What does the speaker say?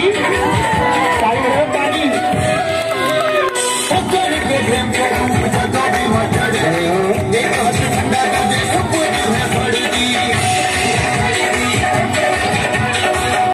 Please.